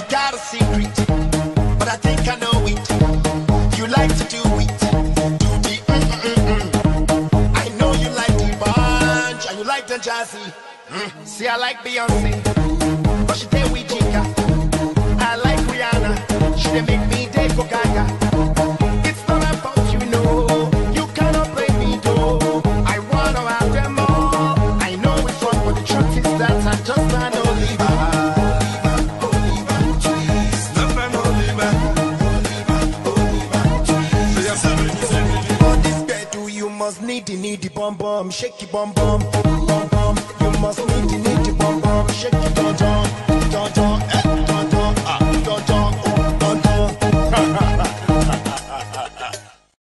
you got a secret, but I think I know it. You like to do it, do the mm mm mm. I know you like the bunch, and you like the jazzy. Mm. See, I like Beyonce, must need the need the bum bum, shake bum bum, bum bum. You must need